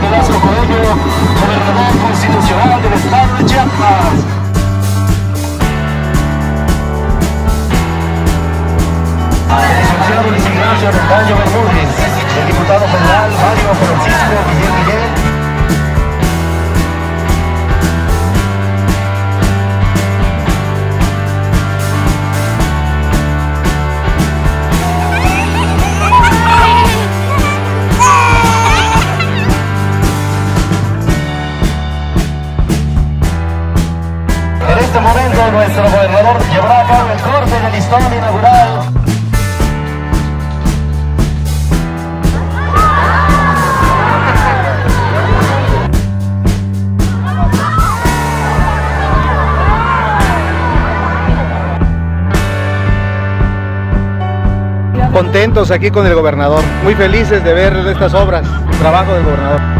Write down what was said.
Velasco Coello, gobernador constitucional del estado de Chiapas. Licenciado Luis Ignacio Arroyo Bermúdez, el diputado federal este momento nuestro gobernador llevará a cabo el corte del listón inaugural. Contentos aquí con el gobernador, muy felices de ver estas obras, trabajo del gobernador.